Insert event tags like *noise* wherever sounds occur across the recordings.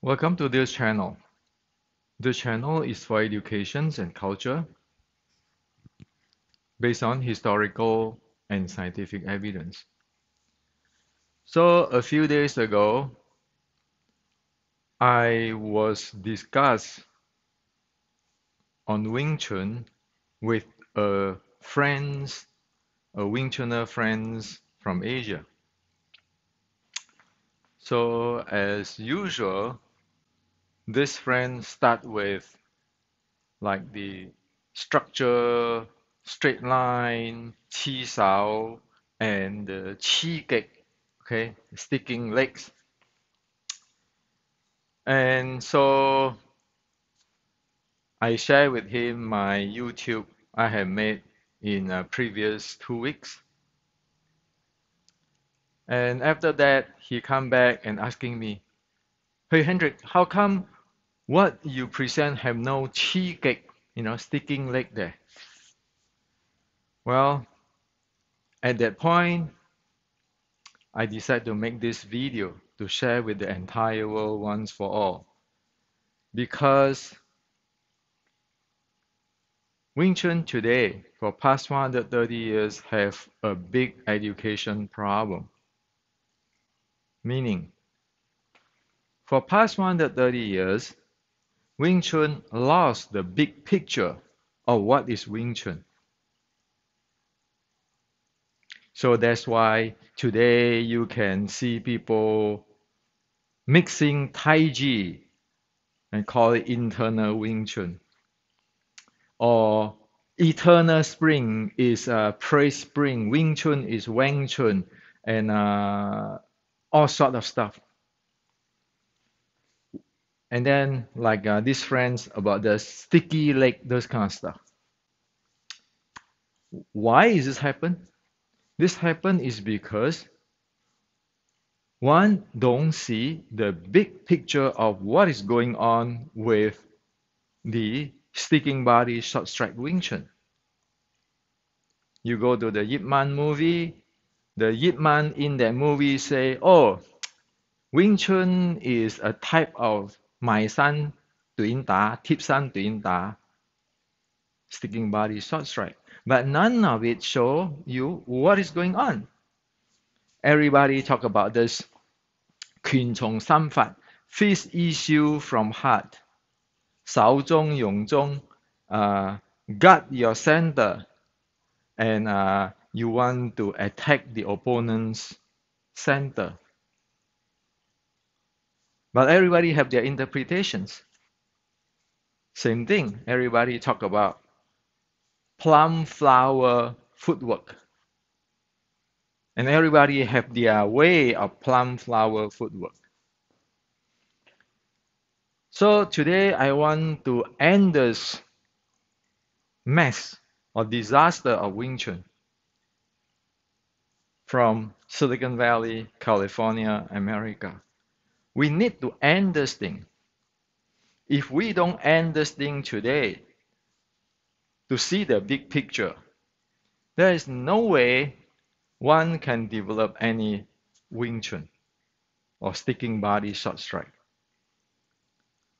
Welcome to this channel. This channel is for education and culture based on historical and scientific evidence. So a few days ago, I was discussed on Wing Chun with a friends, a Wing Chuner friends from Asia. So as usual, this friend start with like the structure, straight line, qi sao, and the qi gek, okay, sticking legs. And so I share with him my YouTube I have made in uh, previous two weeks. And after that, he come back and asking me, Hey Hendrik, how come what you present have no chi gek, you know, sticking leg there? Well, at that point, I decided to make this video to share with the entire world once for all. Because Wing Chun today, for past 130 years, have a big education problem. Meaning, for past 130 years, Wing Chun lost the big picture of what is Wing Chun. So that's why today you can see people mixing Tai Chi and call it internal Wing Chun. Or eternal spring is uh, praise spring, Wing Chun is Wang Chun, and uh, all sort of stuff. And then like uh, these friends about the sticky leg, those kind of stuff. Why is this happen? This happen is because one don't see the big picture of what is going on with the sticking body short strike Wing Chun. You go to the Yip Man movie, the Yip Man in that movie say, oh, Wing Chun is a type of Mai San Tuin Da, Tip San Tuin Da, sticking body short strike. But none of it show you what is going on. Everybody talk about this Kun Chong Sam Fat, fist issue from heart. Sao Zhong Yong Zhong, uh, gut your center, and uh, you want to attack the opponent's center. But everybody have their interpretations. Same thing. Everybody talk about plum flower footwork. And everybody have their way of plum flower footwork. So today I want to end this mess or disaster of Wing Chun from Silicon Valley, California, America. We need to end this thing. If we don't end this thing today, to see the big picture, there is no way one can develop any Wing Chun or sticking body short strike.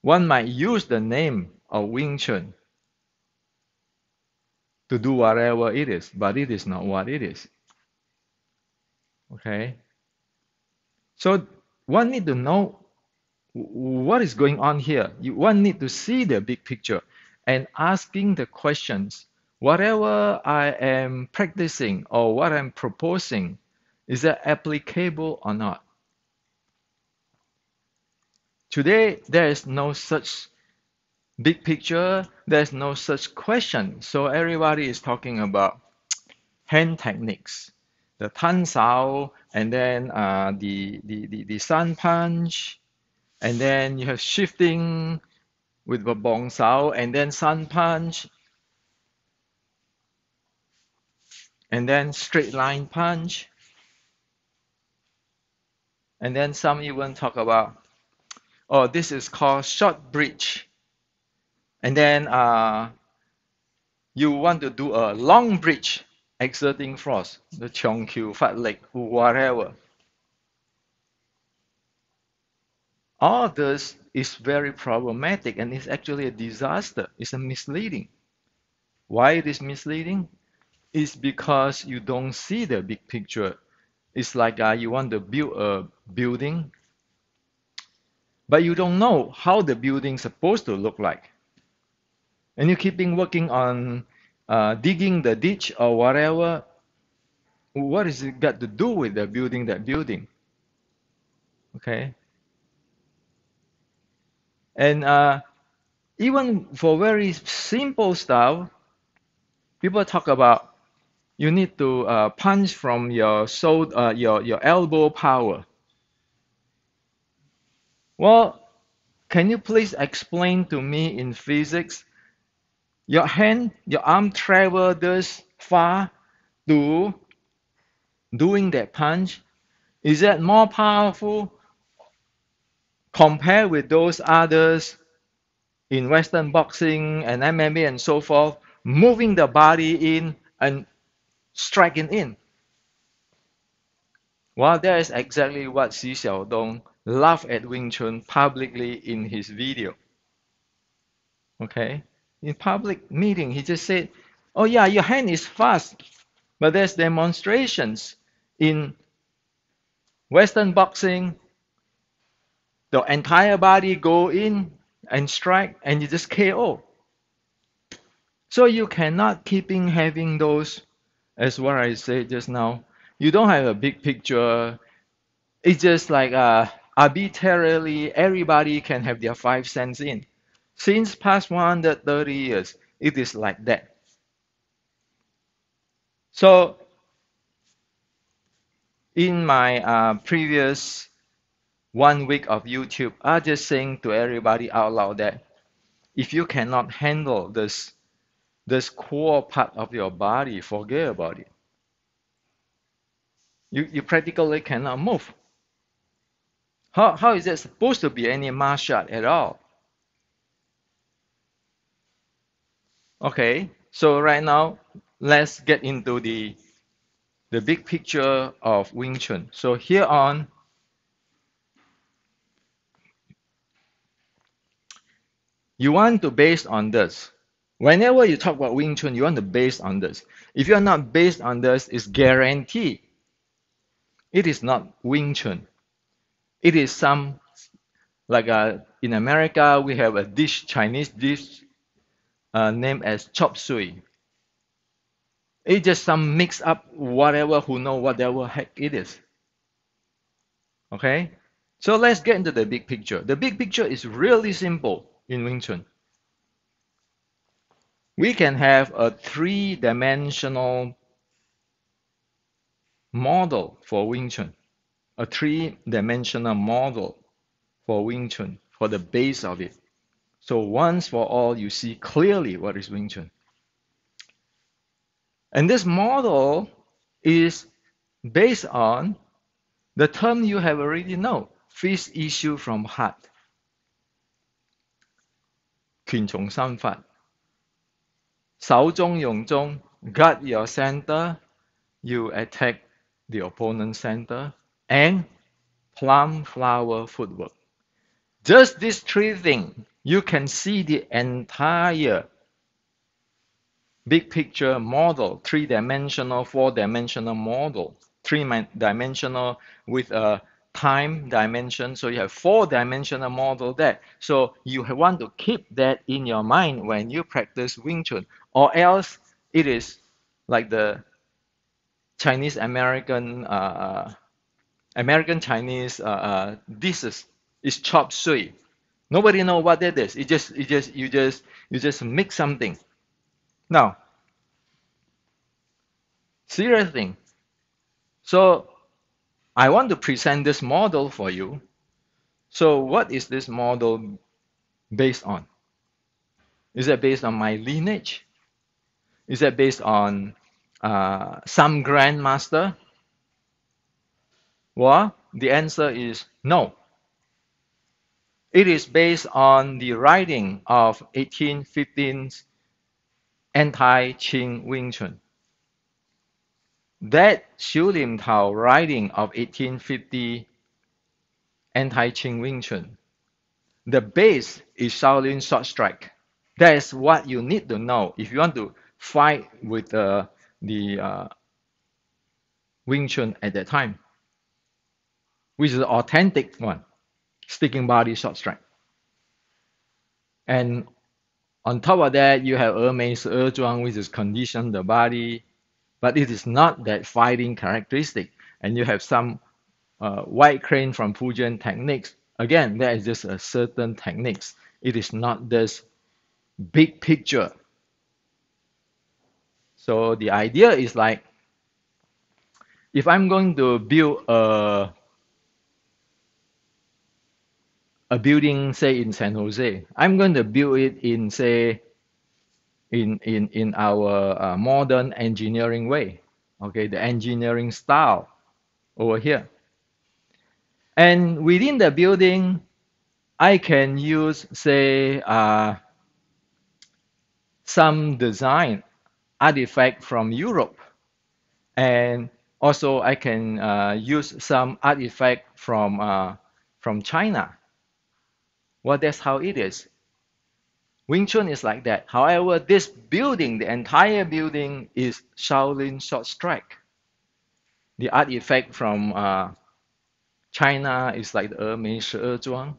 One might use the name of Wing Chun to do whatever it is, but it is not what it is. Okay? So one need to know what is going on here. You, one need to see the big picture and asking the questions. Whatever I am practicing or what I'm proposing, is that applicable or not? Today, there is no such big picture, there's no such question. So everybody is talking about *tsk* hand techniques, the tan sao, and then uh, the, the, the, the sun punch, and then you have shifting with the bong sao, and then sun punch, and then straight line punch. And then some even talk about, oh, this is called short bridge. And then uh, you want to do a long bridge exerting force, the Chong Q, fat leg, whatever. All this is very problematic and it's actually a disaster. It's a misleading. Why it is misleading? It's because you don't see the big picture. It's like uh, you want to build a building, but you don't know how the building's supposed to look like. And you're keeping working on uh, digging the ditch or whatever. What is it got to do with the building that building? Okay. And uh, even for very simple stuff, people talk about you need to uh, punch from your soul, uh, your your elbow power. Well, can you please explain to me in physics? Your hand, your arm travel this far to doing that punch. Is that more powerful compared with those others in Western boxing and MMA and so forth, moving the body in and striking in. Well, that is exactly what Xu Xiaodong laughed at Wing Chun publicly in his video. Okay? In public meeting, he just said, oh yeah, your hand is fast, but there's demonstrations in Western boxing, the entire body go in and strike and you just KO. So you cannot keeping having those, as what I said just now. You don't have a big picture. It's just like uh, arbitrarily everybody can have their five cents in. Since past 130 years, it is like that. So in my uh, previous one week of YouTube, I just saying to everybody out loud that if you cannot handle this this core part of your body, forget about it. You, you practically cannot move. How, how is that supposed to be any martial art at all? Okay, so right now, let's get into the, the big picture of Wing Chun. So here on, you want to base on this. Whenever you talk about Wing Chun, you want to base on this. If you are not based on this, it's guaranteed. It is not Wing Chun. It is some, like uh, in America, we have a dish, Chinese dish, uh, named as chop suey. It's just some mix up whatever who know whatever heck it is. Okay? So let's get into the big picture. The big picture is really simple in Wing Chun we can have a three-dimensional model for Wing Chun, a three-dimensional model for Wing Chun, for the base of it. So once for all, you see clearly what is Wing Chun. And this model is based on the term you have already know, fist issue from heart. Qin Chong San Fat. Sao Zhong Yong Zhong, guard your center, you attack the opponent's center, and plum flower footwork. Just these three things you can see the entire big picture model, three-dimensional, four-dimensional model, three-dimensional with a time dimension. So you have four-dimensional model there. So you want to keep that in your mind when you practice Wing Chun or else it is like the Chinese American uh, American Chinese uh, uh, dishes is chop suey. Nobody know what that is. It just it just you just you just mix something. Now, serious thing. So I want to present this model for you. So what is this model based on? Is it based on my lineage? Is that based on uh, some grandmaster? Well, the answer is no. It is based on the writing of 1815's anti-Qing Wing Chun. That Xiu Lim Tao writing of 1850 anti-Qing Wing Chun the base is Shaolin short strike. That is what you need to know if you want to fight with uh, the uh, Wing Chun at that time, which is the authentic one, sticking body short strike. And on top of that, you have Er Mei Er Zhuang, which is condition the body, but it is not that fighting characteristic. And you have some uh, white crane from Fujian techniques. Again, that is just a certain techniques. It is not this big picture. So the idea is like, if I'm going to build a a building, say in San Jose, I'm going to build it in say in in in our uh, modern engineering way, okay, the engineering style over here. And within the building, I can use say uh, some design artifact from Europe, and also I can uh, use some artifact from uh, from China well, that's how it is. Wing Chun is like that. However, this building, the entire building, is Shaolin short strike. The art effect from uh, China is like the Mei Shi Zhuang.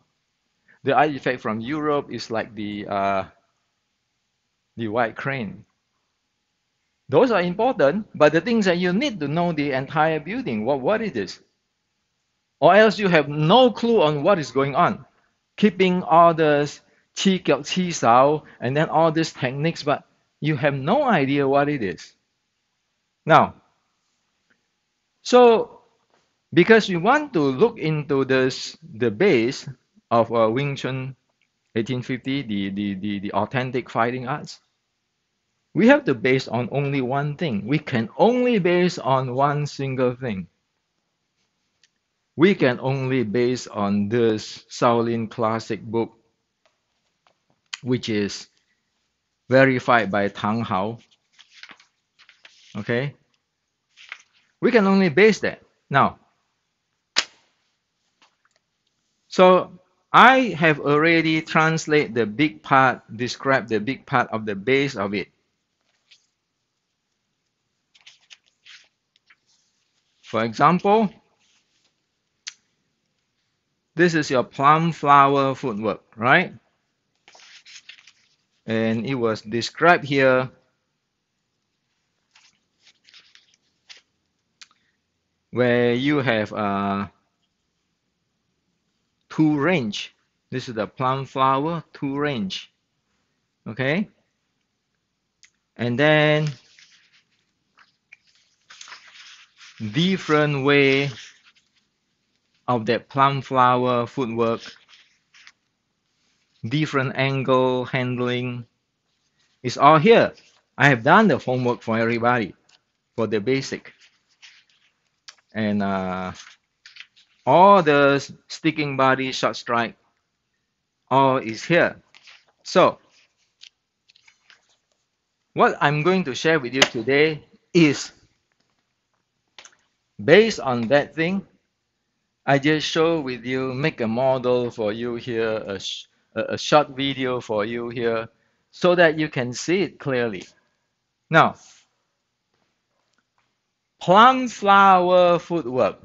The art effect from Europe is like the uh, the white crane. Those are important, but the things that you need to know the entire building. What what is this? Or else you have no clue on what is going on keeping all this qi gyok qi sao and then all these techniques, but you have no idea what it is. Now, so because we want to look into this the base of uh, Wing Chun 1850, the, the, the, the authentic fighting arts, we have to base on only one thing. We can only base on one single thing we can only base on this Shaolin classic book, which is verified by Tang Hao. Okay? We can only base that. Now, so I have already translated the big part, described the big part of the base of it. For example, this is your plum flower footwork, right? And it was described here where you have uh, two range. This is the plum flower, two range. Okay? And then different way of that plum flower footwork, different angle handling. It's all here. I have done the homework for everybody for the basic. And uh, all the sticking body short strike, all is here. So, what I'm going to share with you today is based on that thing, I just show with you, make a model for you here, a, sh a short video for you here, so that you can see it clearly. Now, plum flower footwork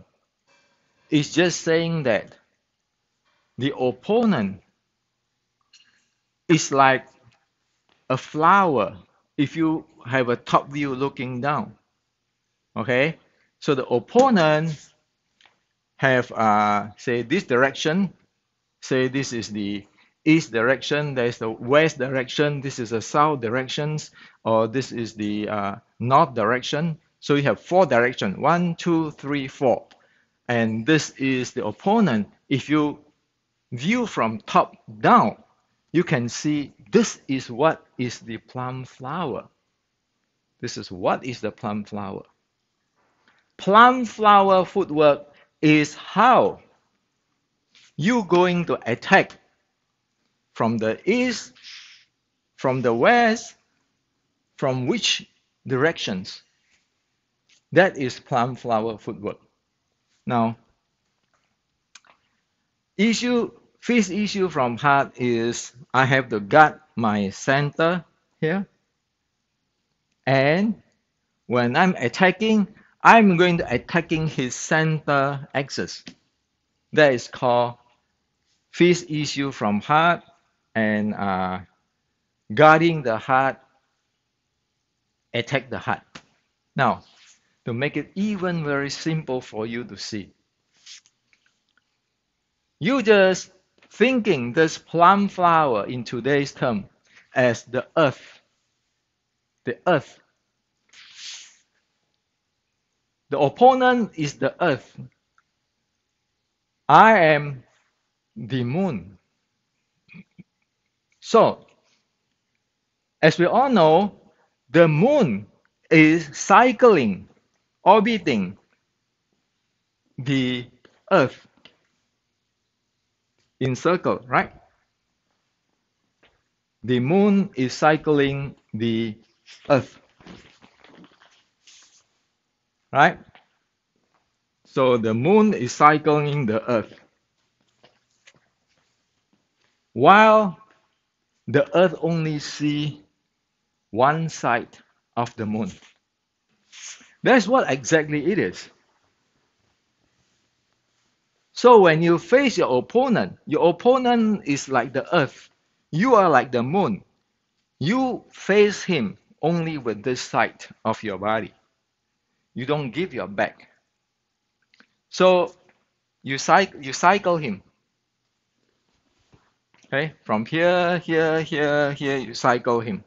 is just saying that the opponent is like a flower if you have a top view looking down. Okay? So the opponent have uh, say this direction say this is the east direction there's the west direction this is the south directions or this is the uh, north direction. So you have four direction one two three four. And this is the opponent. If you view from top down you can see this is what is the plum flower. This is what is the plum flower. Plum flower footwork is how you going to attack from the east, from the west, from which directions. That is plum flower footwork. Now, you Fist issue from heart is I have to guard my center here. And when I'm attacking, I'm going to attacking his center axis. That is called fist issue from heart and uh, guarding the heart, attack the heart. Now, to make it even very simple for you to see, you just thinking this plum flower in today's term as the earth, the earth. The opponent is the earth. I am the moon. So, as we all know, the moon is cycling, orbiting the earth in circle, right? The moon is cycling the earth. Right? So the moon is cycling the earth. While the earth only see one side of the moon. That's what exactly it is. So when you face your opponent, your opponent is like the earth. You are like the moon. You face him only with this side of your body. You don't give your back. So you cycle, you cycle him. Okay, from here, here, here, here, you cycle him.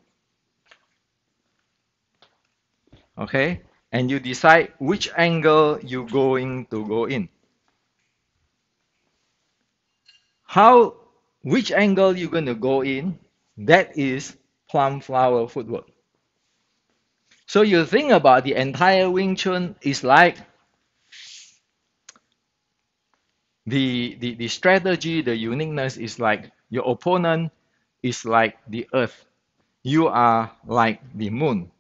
Okay, and you decide which angle you're going to go in. How, which angle you're going to go in, that is plum flower footwork. So you think about the entire Wing Chun is like the, the, the strategy, the uniqueness is like your opponent is like the earth. You are like the moon.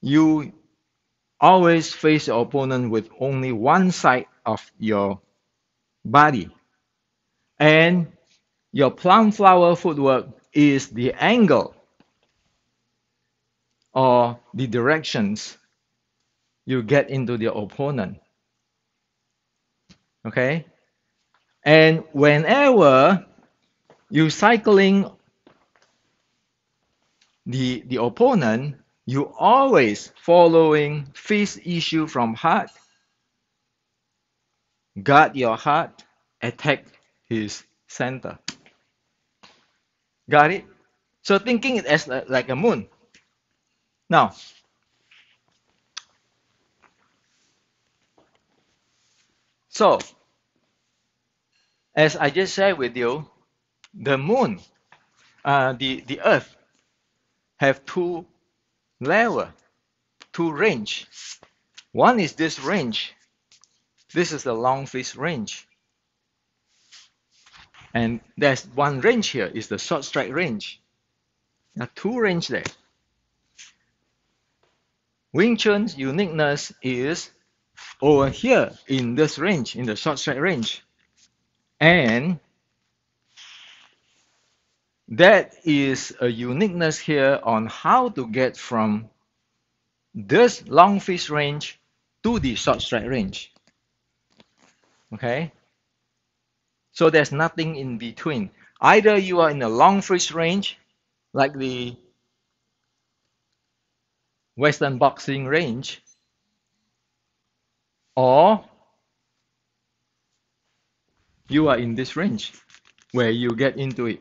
You always face your opponent with only one side of your body. And your plum flower footwork is the angle or the directions you get into the opponent. Okay? And whenever you cycling the, the opponent, you always following fist issue from heart. Guard your heart, attack his center. Got it? So thinking it as like a moon. Now, so as I just shared with you, the moon, uh, the, the earth have two level, two range. One is this range. This is the long face range. And there's one range here, is the short strike range. Now two range there. Wing Chun's uniqueness is over here in this range, in the short strike range. And that is a uniqueness here on how to get from this long fist range to the short strike range. Okay, so there's nothing in between. Either you are in a long fist range, like the Western boxing range, or you are in this range where you get into it.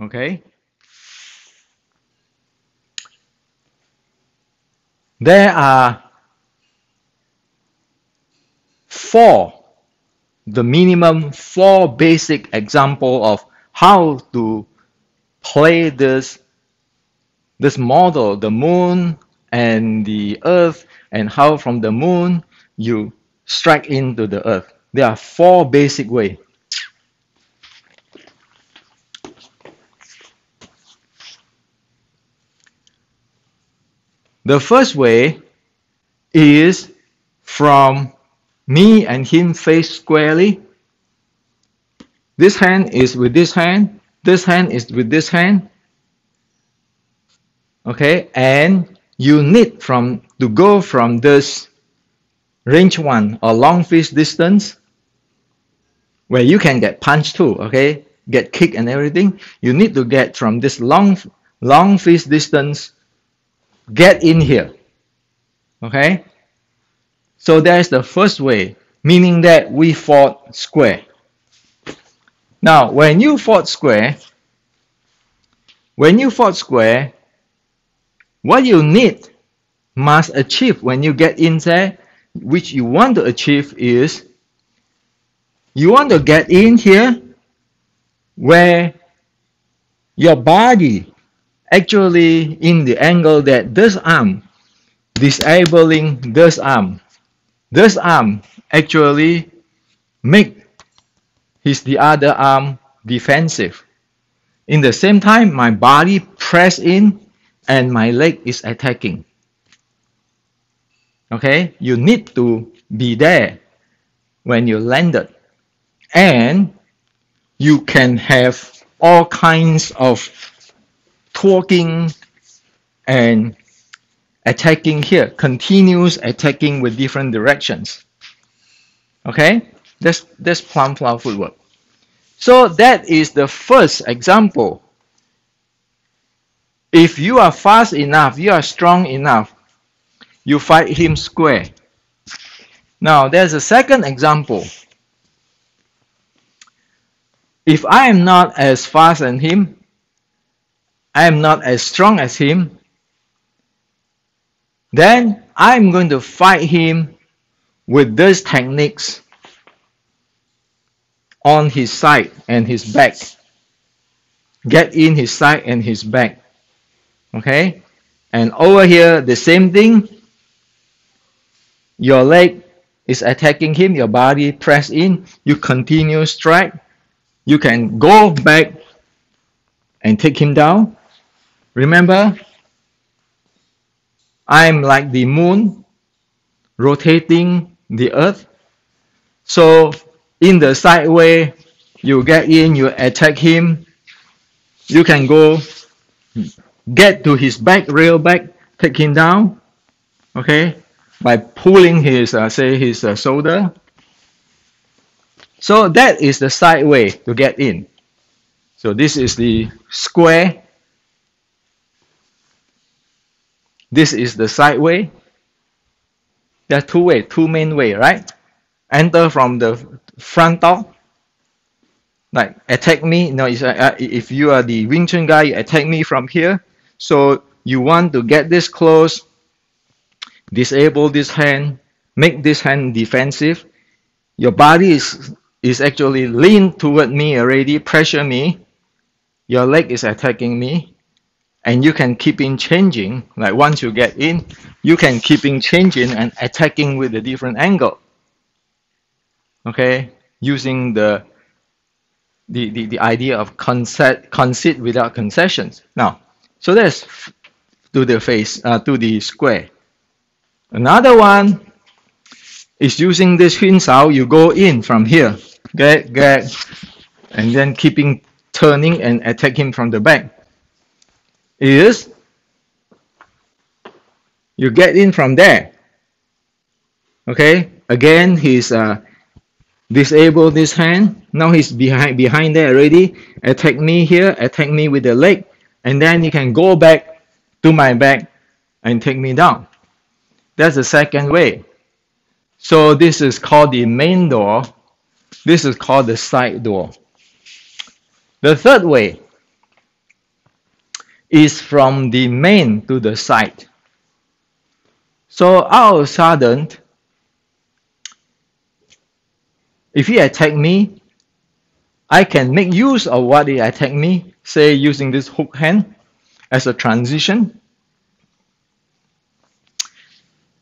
Okay? There are four the minimum four basic example of how to play this this model, the moon and the earth, and how from the moon you strike into the earth. There are four basic ways. The first way is from me and him face squarely This hand is with this hand. This hand is with this hand. Okay, and you need from to go from this range one or long fist distance where you can get punched too, okay, get kicked and everything. You need to get from this long long fist distance, get in here. Okay? So that's the first way, meaning that we fought square. Now, when you fought square, when you fought square, what you need must achieve when you get in there, which you want to achieve is you want to get in here where your body actually in the angle that this arm disabling this arm. This arm actually make his the other arm defensive. In the same time my body press in and my leg is attacking okay you need to be there when you landed and you can have all kinds of twerking and attacking here, continuous attacking with different directions. Okay, that's that's plum flower footwork. So that is the first example. If you are fast enough, you are strong enough, you fight him square. Now there's a second example. If I am not as fast as him, I am not as strong as him, then I'm going to fight him with these techniques on his side and his back. Get in his side and his back. Okay? And over here, the same thing. Your leg is attacking him, your body press in, you continue strike. You can go back and take him down. Remember, I'm like the moon rotating the earth. So in the sideway, you get in, you attack him. You can go get to his back, real back, take him down. Okay, by pulling his, uh, say, his uh, shoulder. So that is the side way to get in. So this is the square This is the side way. There are two way, two main way, right? Enter from the front door. Like attack me. No, uh, if you are the Wing Chun guy, you attack me from here. So you want to get this close, disable this hand, make this hand defensive. Your body is is actually lean toward me already, pressure me. Your leg is attacking me and you can keep in changing like once you get in you can keep in changing and attacking with a different angle okay using the the, the, the idea of concede, concede without concessions now so that's to the face uh, to the square. Another one is using this Huin Sao. You go in from here. Get get. And then keeping turning and attacking from the back. Is you get in from there. Okay, again he's uh, disabled this hand. Now he's behind behind there already. Attack me here, attack me with the leg, and then you can go back to my back and take me down. That's the second way. So this is called the main door. This is called the side door. The third way is from the main to the side. So all of a sudden, if he attack me, I can make use of what he attack me, say using this hook hand as a transition.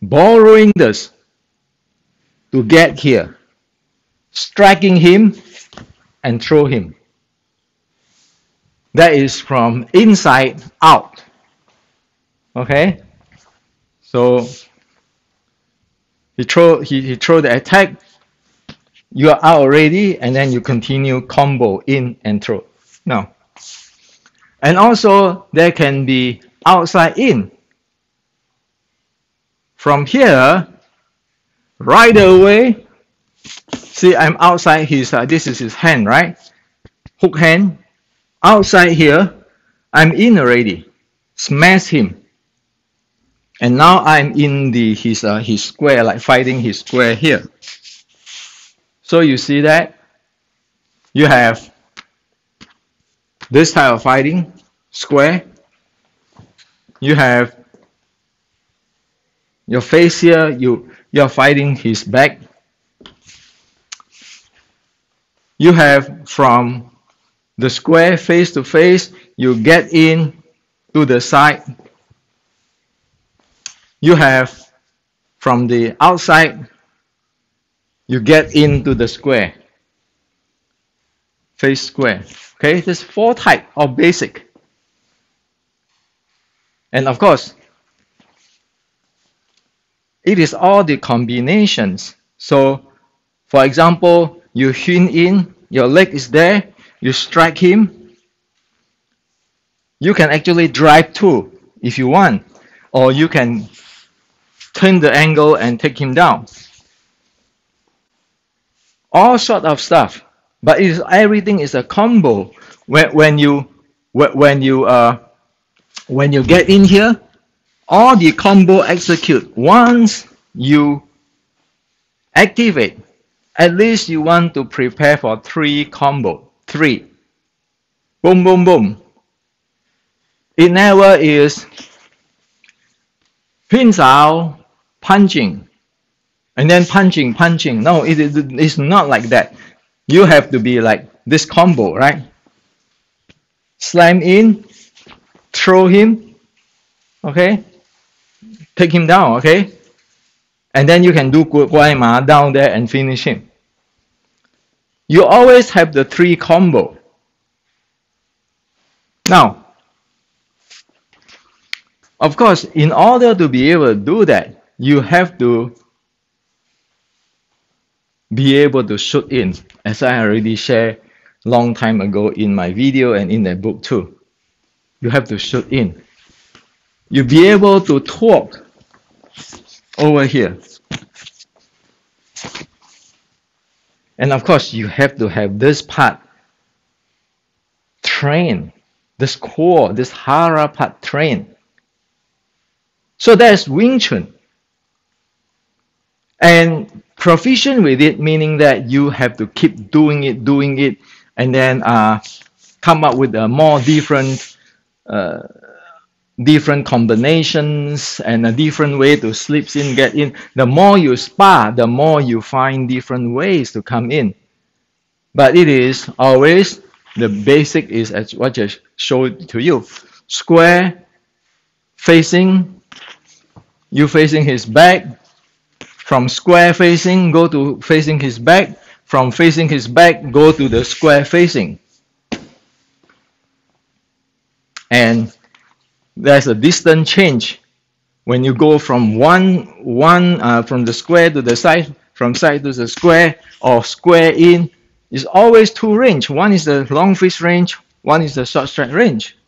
Borrowing this to get here, striking him and throw him that is from inside out. Okay? So he throw he, he throw the attack you are out already, and then you continue combo in and throw. No. And also, there can be outside in. From here, right away, see, I'm outside his, uh, this is his hand, right? Hook hand. Outside here, I'm in already. Smash him. And now I'm in the his uh, his square, like fighting his square here. So you see that you have this type of fighting square. You have your face here. You you're fighting his back. You have from the square face to face. You get in to the side. You have from the outside you get into the square. Face square. Okay, there's four type of basic. And of course, it is all the combinations. So, for example, you hin in, your leg is there, you strike him. You can actually drive too if you want, or you can turn the angle and take him down all sort of stuff. But it is, everything is a combo. When, when you when you uh, when you get in here, all the combo execute once you activate. At least you want to prepare for three combo. Three. Boom, boom, boom. It never is pin punching and then punching, punching. No, it is it's not like that. You have to be like this combo, right? Slam in, throw him, okay? Take him down, okay? And then you can do Guai Ma down there and finish him. You always have the three combo. Now, of course, in order to be able to do that, you have to be able to shoot in, as I already shared long time ago in my video and in the book too. You have to shoot in. You be able to talk over here. And of course, you have to have this part trained, this core, this hara part trained. So that's Wing Chun. And proficient with it, meaning that you have to keep doing it, doing it, and then uh, come up with a more different, uh, different combinations and a different way to slip in, get in. The more you spar, the more you find different ways to come in. But it is always the basic is as what I showed to you. Square facing, you facing his back, from square facing, go to facing his back. From facing his back, go to the square facing. And there's a distance change when you go from one one uh, from the square to the side, from side to the square, or square in. It's always two range. One is the long fist range. One is the short strike range.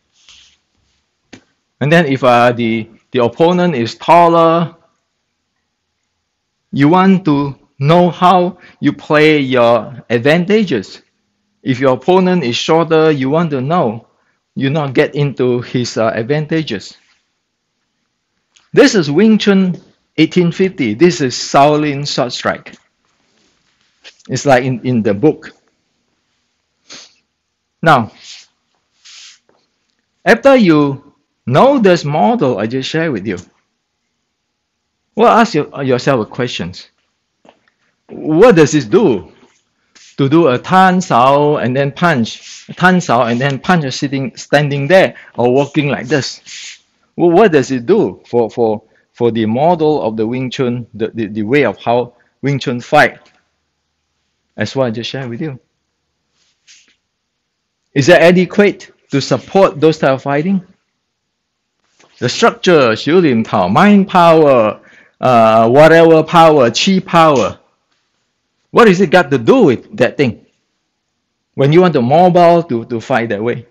And then if uh, the the opponent is taller you want to know how you play your advantages. If your opponent is shorter, you want to know. You not get into his uh, advantages. This is Wing Chun 1850. This is Shaolin short strike. It's like in, in the book. Now, after you know this model I just shared with you, well, ask your, yourself a question. What does this do? To do a tan sao and then punch, tan sao and then punch sitting, standing there or walking like this. Well, what does it do for, for, for the model of the Wing Chun, the, the, the way of how Wing Chun fight? That's what I just shared with you. Is that adequate to support those type of fighting? The structure, Xiu Lim Tao, mind power, uh, whatever power, chi power. What is it got to do with that thing? When you want to mobile to, to fight that way.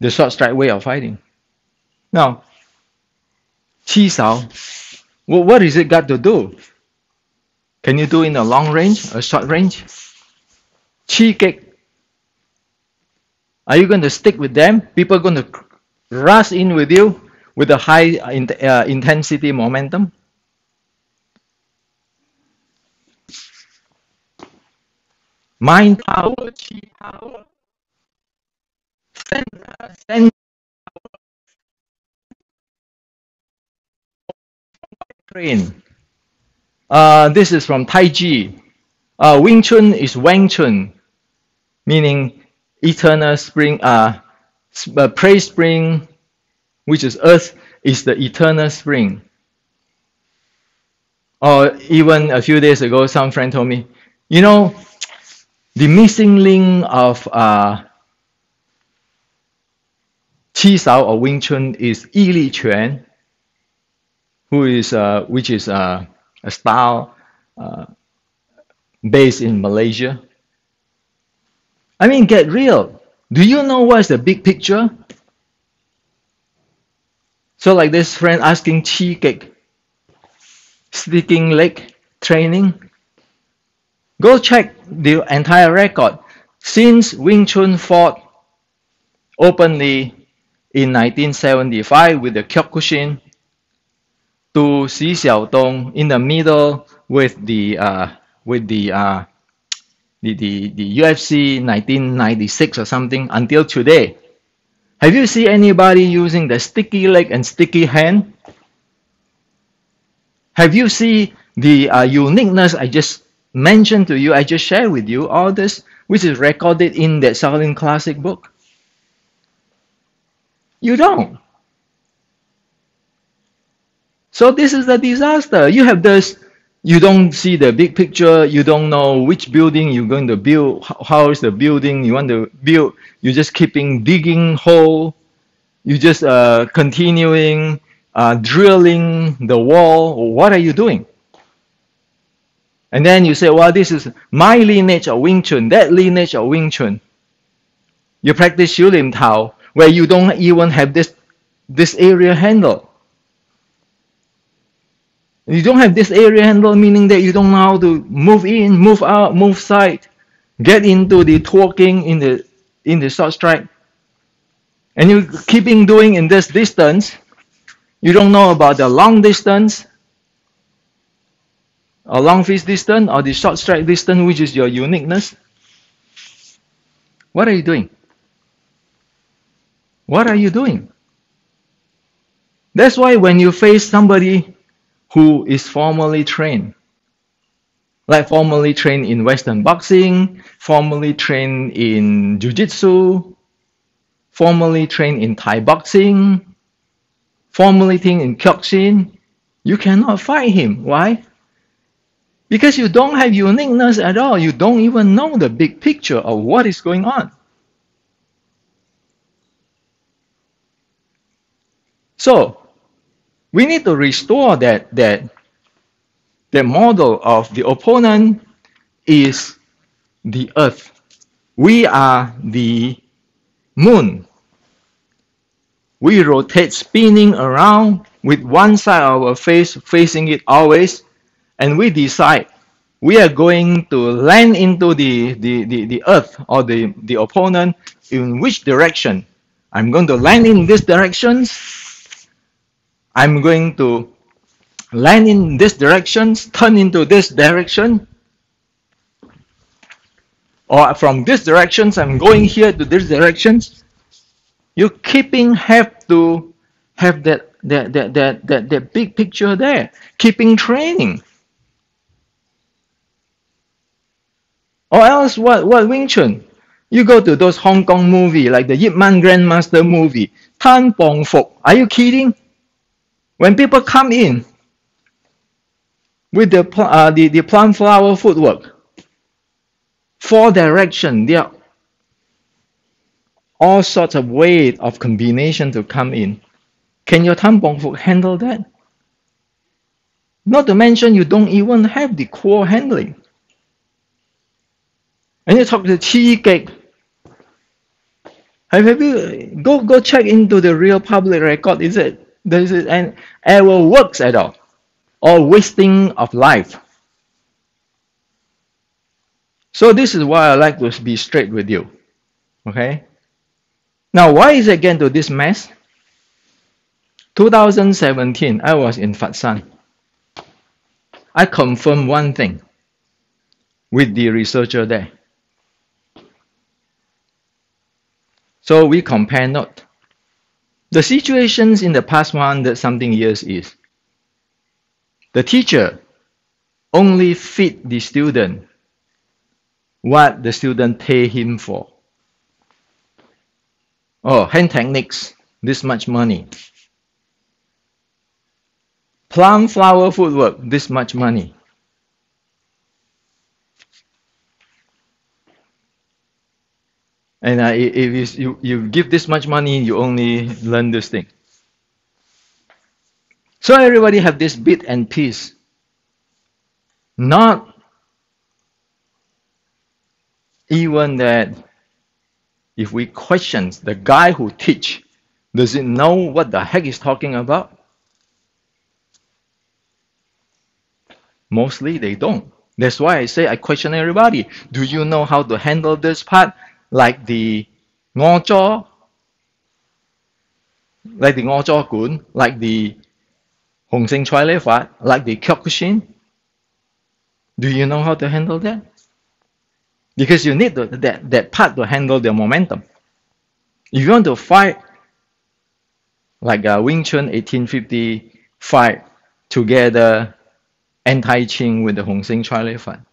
The short strike way of fighting. Now, Qi Sao, well, what is it got to do? Can you do in a long range, a short range? Qi kick. Are you going to stick with them? People going to rush in with you with a high uh, intensity momentum? Mind power, chi power, sense, sense train. Uh, this is from Tai Chi. Uh, Wing Chun is Wang Chun, meaning eternal spring, uh, uh, praise spring, which is earth, is the eternal spring. Or even a few days ago, some friend told me, you know, the missing link of uh, Chi Sao or Wing Chun is Yi Li Quan, who is uh, which is uh, a style uh, based in Malaysia. I mean, get real. Do you know what's the big picture? So, like this friend asking Chi Kek, sticking leg training. Go check the entire record. Since Wing Chun fought openly in 1975 with the Kyokushin to Xu Xiaodong in the middle with the uh, with the, uh, the the the UFC 1996 or something until today. Have you seen anybody using the sticky leg and sticky hand? Have you seen the uh, uniqueness I just mentioned to you, I just shared with you, all this, which is recorded in that Shaolin Classic book? You don't. So this is a disaster. You have this, you don't see the big picture, you don't know which building you're going to build, how is the building you want to build, you're just keeping digging hole, You're just uh, continuing uh, drilling the wall. What are you doing? And then you say, well, this is my lineage of Wing Chun, that lineage of Wing Chun. You practice Siu Lim Tao, where you don't even have this, this area handle. You don't have this area handle, meaning that you don't know how to move in, move out, move side, get into the twerking in the in the short strike. And you keeping doing in this distance, you don't know about the long distance, or long fist distance, or the short strike distance, which is your uniqueness. What are you doing? What are you doing? That's why when you face somebody who is formally trained, like formally trained in Western boxing, formally trained in Jiu-Jitsu, formally trained in Thai boxing, formally trained in Kyokushin, you cannot fight him. Why? Because you don't have uniqueness at all. You don't even know the big picture of what is going on. So we need to restore that that the model of the opponent is the earth. We are the moon. We rotate spinning around with one side of our face facing it always, and we decide we are going to land into the, the, the, the earth or the, the opponent in which direction. I'm going to land in this direction I'm going to land in this direction, turn into this direction, or from this direction, I'm going here to this direction. You keeping have to have that that that that that, that big picture there. Keeping training. Or else what what Wing Chun? You go to those Hong Kong movie like the Yip Man Grandmaster movie, Tan Bong Fuk. Are you kidding? When people come in with the, uh, the, the plant flower footwork, four direction, there are all sorts of ways of combination to come in. Can your Bong Fuk handle that? Not to mention you don't even have the core handling. And you talk to Chi Kek. Have you go go check into the real public record? Is it there is an error works at all, or wasting of life? So this is why I like to be straight with you. Okay. Now, why is it getting to this mess? 2017, I was in Fat San. I confirmed one thing with the researcher there. So we compare note. The situations in the past 100 something years is the teacher only feed the student what the student pay him for. Oh, hand techniques, this much money. Plum flower footwork, this much money. And uh, if you, you give this much money, you only learn this thing. So everybody have this bit and piece. Not even that if we question the guy who teach, does he know what the heck he's talking about? Mostly they don't. That's why I say I question everybody. Do you know how to handle this part? Like the ngô like the ngô gun, like the Hong Sing Choi Le Fat, like the Kyokushin? Do you know how to handle that? Because you need that, that part to handle the momentum. If you want to fight like a Wing Chun 1850 fight together anti-Qing with the Hong Sing Choi Le Fan.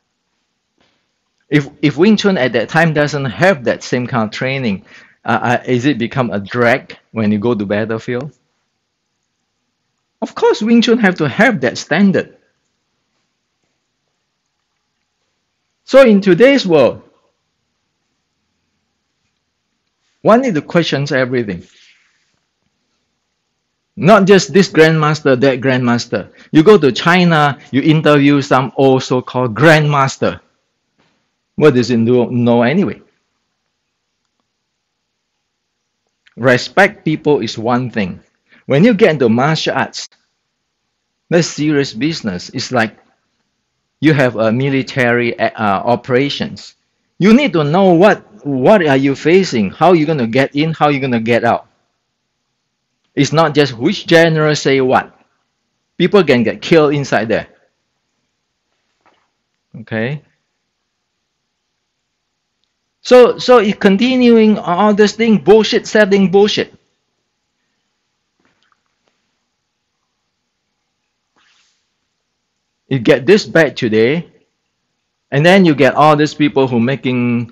If, if Wing Chun at that time doesn't have that same kind of training, uh, uh, is it become a drag when you go to battlefield? Of course, Wing Chun have to have that standard. So in today's world, one need to question everything. Not just this grandmaster, that grandmaster. You go to China, you interview some old so-called grandmaster. What does it know anyway? Respect people is one thing. When you get into martial arts, that's serious business. It's like you have a military uh, operations. You need to know what what are you facing, how you're gonna get in, how you're gonna get out. It's not just which general say what. People can get killed inside there. Okay. So so it's continuing all this thing bullshit selling bullshit. You get this bad today, and then you get all these people who making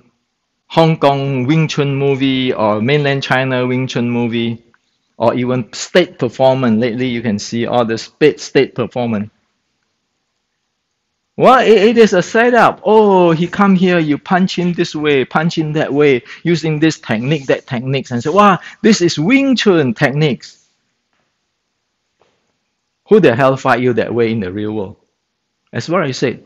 Hong Kong Wing Chun movie or mainland China Wing Chun movie or even state performance. Lately, you can see all the state state performance. Well, it, it is a setup. Oh, he come here, you punch him this way, punch him that way, using this technique, that techniques, and say, wow, this is Wing Chun techniques. Who the hell fight you that way in the real world? That's what I said.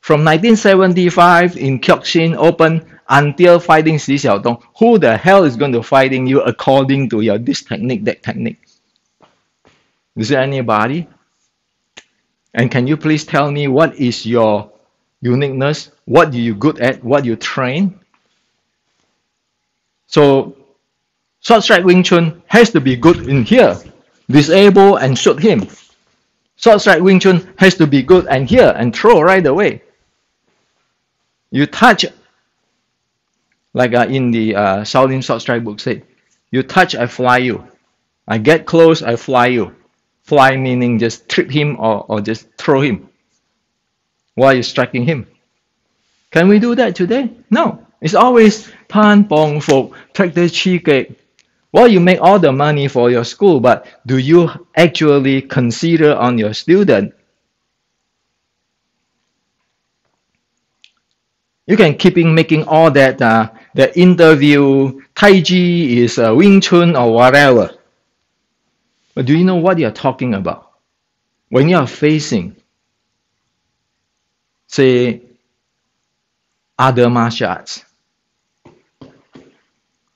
From 1975 in Kyokushin Open, until fighting Xu Xiaodong, who the hell is going to fighting you according to your this technique, that technique? Is there anybody? And can you please tell me what is your uniqueness? What do you good at? What you train? So short strike Wing Chun has to be good in here. Disable and shoot him. Short strike Wing Chun has to be good and here and throw right away. You touch like uh, in the uh, Shaolin Short Strike book say, you touch, I fly you. I get close, I fly you. Fly meaning just trip him or, or just throw him while you're striking him. Can we do that today? No. It's always Tan Bong Fok, practice Gek. Well, you make all the money for your school, but do you actually consider on your student You can keep in making all that uh, the interview, Tai Chi is uh, Wing Chun or whatever. But do you know what you're talking about? When you are facing say, other martial arts.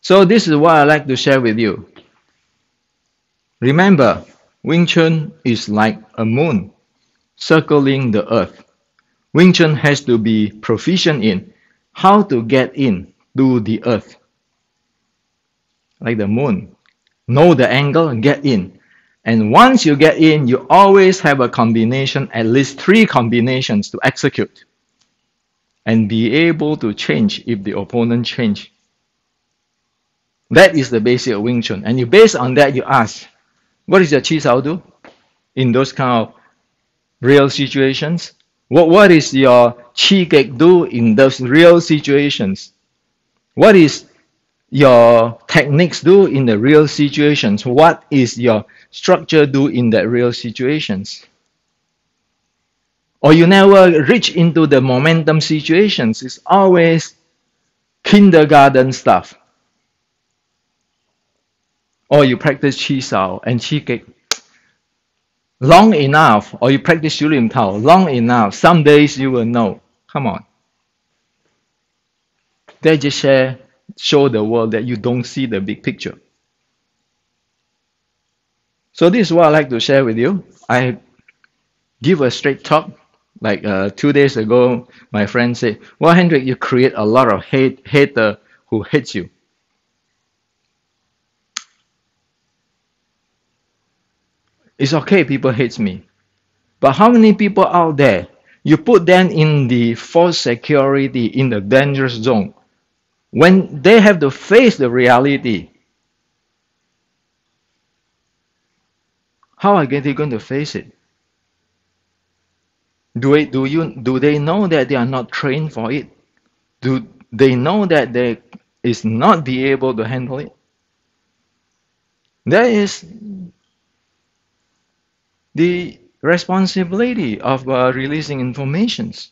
So this is what I like to share with you. Remember, Wing Chun is like a moon circling the earth. Wing Chun has to be proficient in how to get in to the earth. Like the moon. Know the angle get in. And once you get in, you always have a combination, at least three combinations to execute. And be able to change if the opponent change. That is the basic of Wing Chun. And you based on that, you ask, what is your Chi Sao do in those kind of real situations? What, what is your Chi Kek do in those real situations? What is your techniques do in the real situations? What is your structure do in that real situations? Or you never reach into the momentum situations. It's always kindergarten stuff or you practice Chi Sao and Chi Kek long enough, or you practice Siu Lim Tao long enough, some days you will know. Come on. They just share, show the world that you don't see the big picture. So this is what I like to share with you. I give a straight talk. Like uh, two days ago, my friend said, "Well, Hendrik, you create a lot of hate hater who hates you." It's okay, people hate me. But how many people out there, you put them in the false security, in the dangerous zone, when they have to face the reality, how are they going to face it? Do, they, do, you, do they know that they are not trained for it? Do they know that they is not be able to handle it? That is the responsibility of uh, releasing informations.